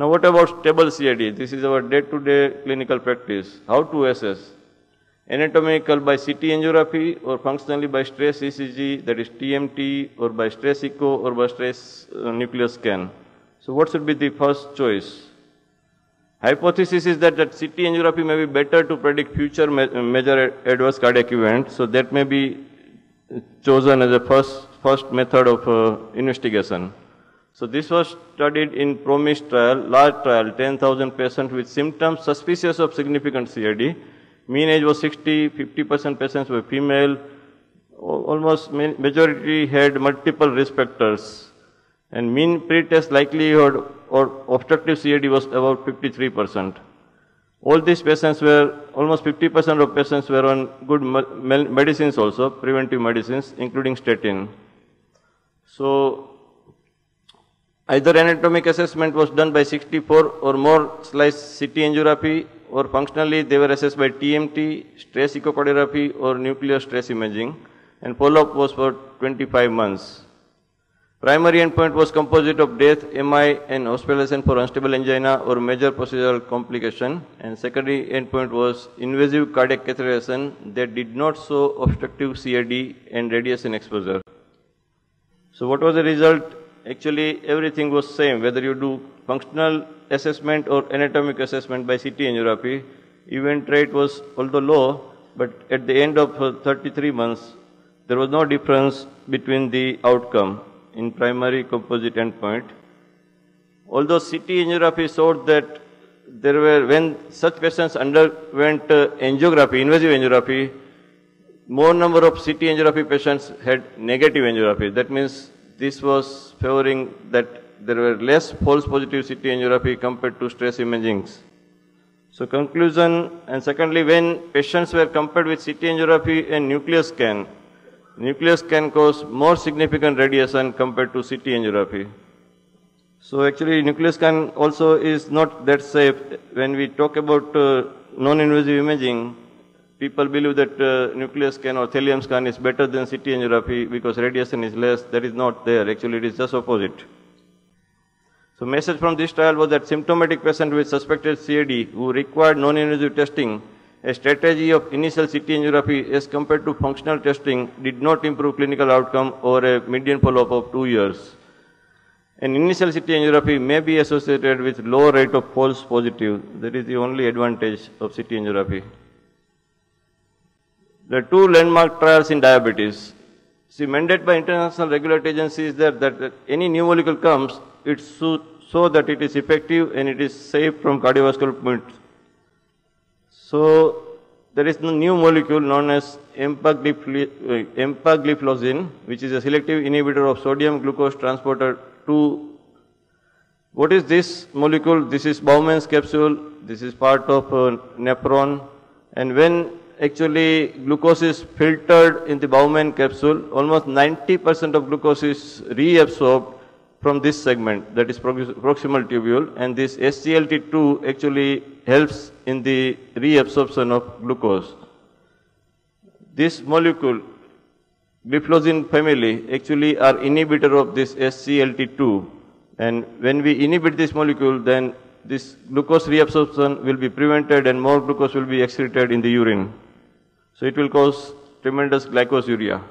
Now what about stable CAD? This is our day-to-day clinical practice. How to assess? Anatomical by CT angiography or functionally by stress ECG, that is TMT, or by stress echo or by stress uh, nuclear scan. So what should be the first choice? Hypothesis is that, that CT angiography may be better to predict future ma major adverse cardiac events, so that may be chosen as a first, first method of uh, investigation. So this was studied in PROMISE trial, large trial, 10,000 patients with symptoms suspicious of significant CAD. Mean age was 60, 50% patients were female, almost majority had multiple risk factors. And mean pre-test likelihood or obstructive CAD was about 53%. All these patients were, almost 50% of patients were on good medicines also, preventive medicines, including statin. So, either anatomic assessment was done by 64 or more slice CT angiography or functionally they were assessed by TMT, stress echocardiography or nuclear stress imaging and follow-up was for 25 months. Primary endpoint was composite of death, MI, and hospitalization for unstable angina or major procedural complication. And secondary endpoint was invasive cardiac catheterization that did not show obstructive CAD and radiation exposure. So what was the result? Actually, everything was same, whether you do functional assessment or anatomic assessment by CT angiography. Event rate was although low, but at the end of 33 months, there was no difference between the outcome in primary composite endpoint. Although CT angiography showed that there were, when such patients underwent uh, angiography, invasive angiography, more number of CT angiography patients had negative angiography. That means this was favoring that there were less false positive CT angiography compared to stress imagings. So conclusion, and secondly, when patients were compared with CT angiography and nuclear scan, nuclear scan cause more significant radiation compared to CT angiography. So actually nuclear scan also is not that safe. When we talk about uh, non-invasive imaging, people believe that uh, nuclear scan or thallium scan is better than CT angiography because radiation is less. That is not there. Actually, it is just opposite. So message from this trial was that symptomatic patient with suspected CAD who required non-invasive testing a strategy of initial CT angiography as compared to functional testing did not improve clinical outcome over a median follow-up of two years. An initial CT angiography may be associated with lower rate of false positive. That is the only advantage of CT angiography. The two landmark trials in diabetes. See, mandate by international regulatory agencies that, that any new molecule comes, it should show that it is effective and it is safe from cardiovascular points so there is a new molecule known as empagliflozin, which is a selective inhibitor of sodium glucose transporter 2. What is this molecule? This is Bowman's capsule. This is part of uh, nephron. And when actually glucose is filtered in the Bowman capsule, almost 90% of glucose is reabsorbed from this segment that is proximal tubule and this SGLT2 actually helps in the reabsorption of glucose. This molecule, gliflozin family, actually are inhibitor of this SGLT2 and when we inhibit this molecule then this glucose reabsorption will be prevented and more glucose will be excreted in the urine. So it will cause tremendous glycosuria.